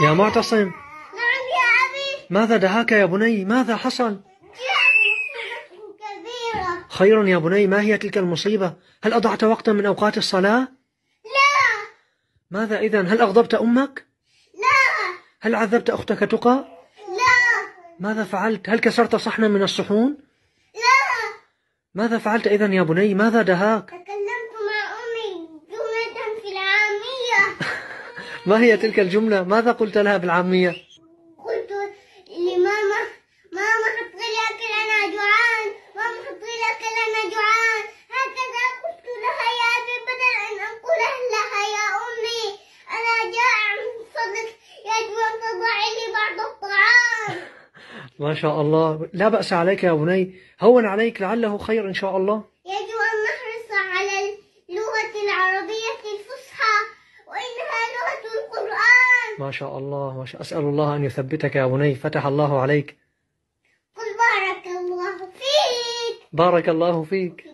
يا معتصم. نعم يا أبي. ماذا دهاك يا بني؟ ماذا حصل؟ كبيرة خير يا بني ما هي تلك المصيبة؟ هل أضعت وقتا من أوقات الصلاة؟ لا. ماذا إذا؟ هل أغضبت أمك؟ لا. هل عذبت أختك تقى؟ لا. ماذا فعلت؟ هل كسرت صحنا من الصحون؟ لا. ماذا فعلت إذا يا بني؟ ماذا دهاك؟ ما هي تلك الجملة؟ ماذا قلت لها بالعامية؟ قلت لماما ماما حطي لي أكل أنا جوعان ماما حطي لي أكل أنا جوعان. هكذا قلت لها يا أبي بدل أن أقول لها يا أمي أنا جائع من فضلك يجب أن تضعي لي بعض الطعام. ما شاء الله. لا بأس عليك يا بني. هون عليك لعله خير إن شاء الله. يجب أن نحرص على اللغة العربية الفصحى. ما شاء الله ما شاء أسأل الله أن يثبتك يا بني. فتح الله عليك. قل بارك الله فيك. بارك الله فيك. فيك